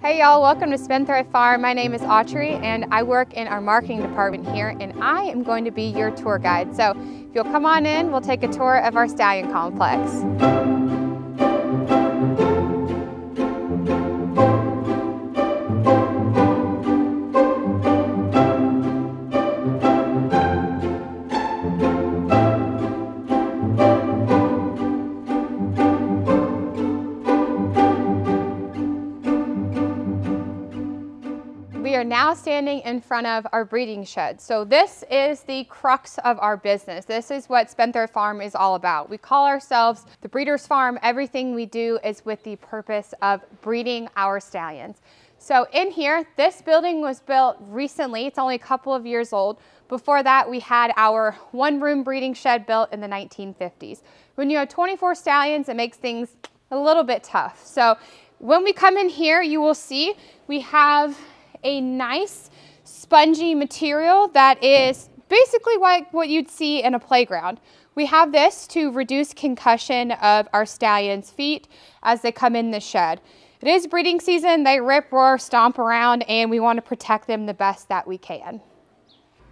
Hey y'all, welcome to Spendthrift Farm. My name is Autry and I work in our marketing department here and I am going to be your tour guide. So if you'll come on in, we'll take a tour of our stallion complex. Are now standing in front of our breeding shed. So this is the crux of our business. This is what Spendthrift Farm is all about. We call ourselves the Breeder's Farm. Everything we do is with the purpose of breeding our stallions. So in here, this building was built recently. It's only a couple of years old. Before that, we had our one room breeding shed built in the 1950s. When you have 24 stallions, it makes things a little bit tough. So when we come in here, you will see we have a nice spongy material that is basically like what you'd see in a playground. We have this to reduce concussion of our stallion's feet as they come in the shed. It is breeding season, they rip, roar, stomp around, and we want to protect them the best that we can.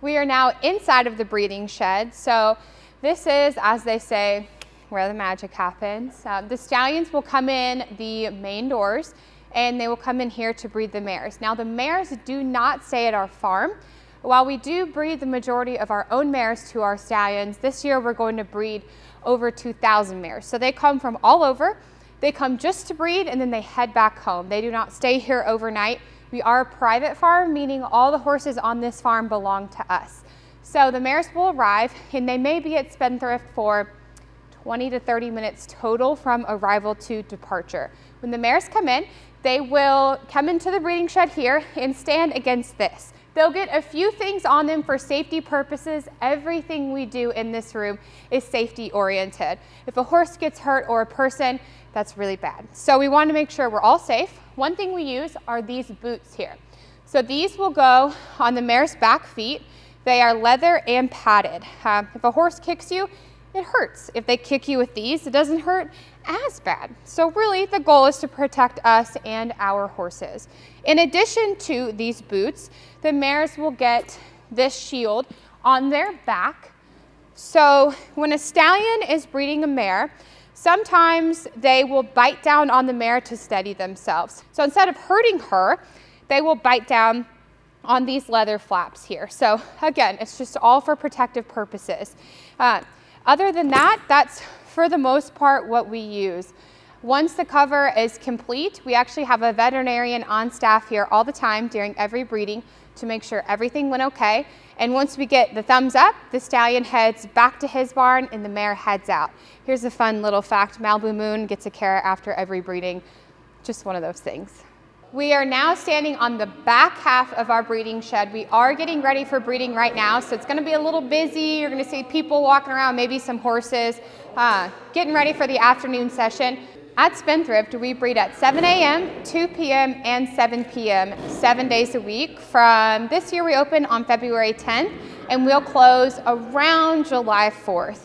We are now inside of the breeding shed. So this is, as they say, where the magic happens. Um, the stallions will come in the main doors and they will come in here to breed the mares. Now the mares do not stay at our farm. While we do breed the majority of our own mares to our stallions, this year we're going to breed over 2,000 mares. So they come from all over. They come just to breed and then they head back home. They do not stay here overnight. We are a private farm, meaning all the horses on this farm belong to us. So the mares will arrive and they may be at Spendthrift for 20 to 30 minutes total from arrival to departure. When the mares come in, they will come into the breeding shed here and stand against this. They'll get a few things on them for safety purposes. Everything we do in this room is safety oriented. If a horse gets hurt or a person, that's really bad. So we want to make sure we're all safe. One thing we use are these boots here. So these will go on the mare's back feet. They are leather and padded. Uh, if a horse kicks you, it hurts. If they kick you with these, it doesn't hurt as bad. So really the goal is to protect us and our horses. In addition to these boots, the mares will get this shield on their back. So when a stallion is breeding a mare, sometimes they will bite down on the mare to steady themselves. So instead of hurting her, they will bite down on these leather flaps here. So again, it's just all for protective purposes. Uh, other than that, that's for the most part what we use. Once the cover is complete, we actually have a veterinarian on staff here all the time during every breeding to make sure everything went okay. And once we get the thumbs up, the stallion heads back to his barn and the mare heads out. Here's a fun little fact, Malibu Moon gets a carrot after every breeding. Just one of those things. We are now standing on the back half of our breeding shed. We are getting ready for breeding right now, so it's gonna be a little busy. You're gonna see people walking around, maybe some horses, uh, getting ready for the afternoon session. At Spendthrift, we breed at 7 a.m., 2 p.m., and 7 p.m., seven days a week. From this year, we open on February 10th, and we'll close around July 4th.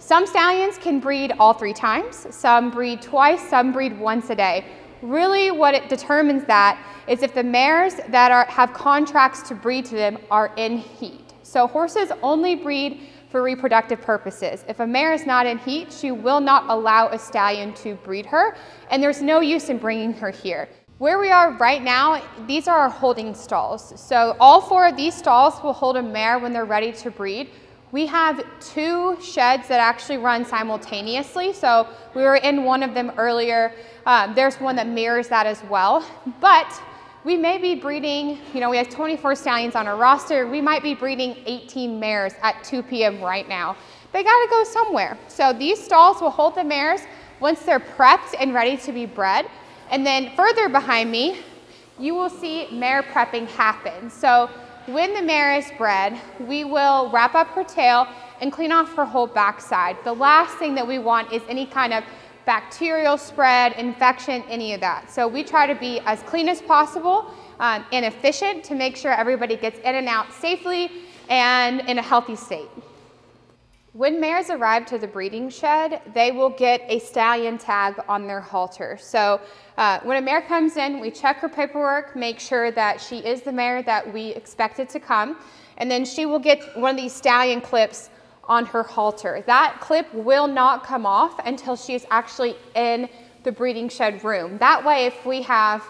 Some stallions can breed all three times, some breed twice, some breed once a day. Really what it determines that is if the mares that are, have contracts to breed to them are in heat. So horses only breed for reproductive purposes. If a mare is not in heat, she will not allow a stallion to breed her, and there's no use in bringing her here. Where we are right now, these are our holding stalls. So all four of these stalls will hold a mare when they're ready to breed. We have two sheds that actually run simultaneously. So we were in one of them earlier. Um, there's one that mirrors that as well. But we may be breeding, you know, we have 24 stallions on our roster. We might be breeding 18 mares at 2 p.m. right now. They gotta go somewhere. So these stalls will hold the mares once they're prepped and ready to be bred. And then further behind me, you will see mare prepping happen. So when the mare is bred, we will wrap up her tail and clean off her whole backside. The last thing that we want is any kind of bacterial spread, infection, any of that. So we try to be as clean as possible um, and efficient to make sure everybody gets in and out safely and in a healthy state. When mares arrive to the breeding shed, they will get a stallion tag on their halter. So uh, when a mare comes in, we check her paperwork, make sure that she is the mare that we expected to come, and then she will get one of these stallion clips on her halter. That clip will not come off until she is actually in the breeding shed room. That way, if we have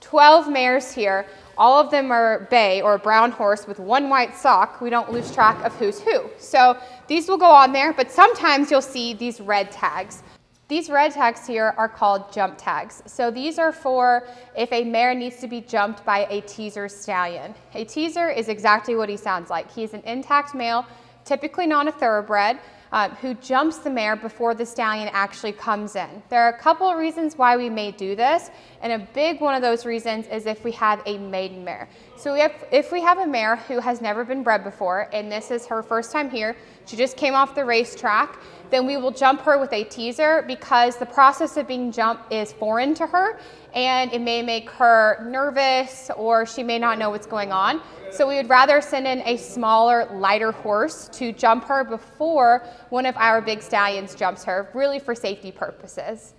12 mares here, all of them are bay or brown horse with one white sock. We don't lose track of who's who. So these will go on there, but sometimes you'll see these red tags. These red tags here are called jump tags. So these are for if a mare needs to be jumped by a teaser stallion. A teaser is exactly what he sounds like. He's an intact male, typically not a thoroughbred, uh, who jumps the mare before the stallion actually comes in. There are a couple of reasons why we may do this, and a big one of those reasons is if we have a maiden mare. So if, if we have a mare who has never been bred before, and this is her first time here, she just came off the racetrack, then we will jump her with a teaser because the process of being jumped is foreign to her and it may make her nervous or she may not know what's going on. So we would rather send in a smaller, lighter horse to jump her before one of our big stallions jumps her, really for safety purposes.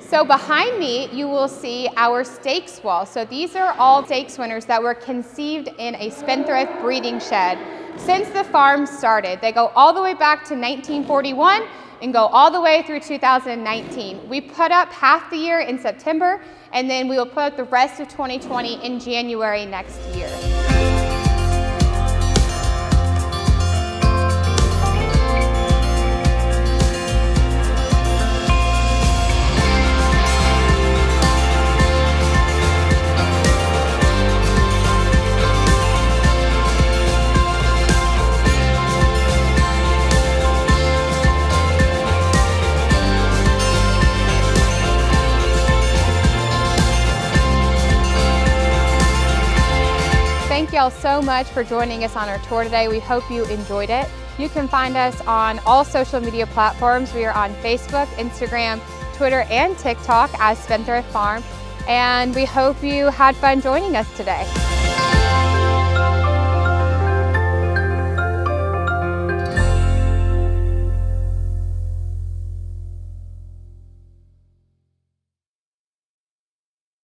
So behind me, you will see our stakes wall. So these are all stakes winners that were conceived in a spendthrift breeding shed since the farm started. They go all the way back to 1941 and go all the way through 2019. We put up half the year in September, and then we will put up the rest of 2020 in January next year. Y'all so much for joining us on our tour today. We hope you enjoyed it. You can find us on all social media platforms. We are on Facebook, Instagram, Twitter, and TikTok as Spendthrift Farm. And we hope you had fun joining us today.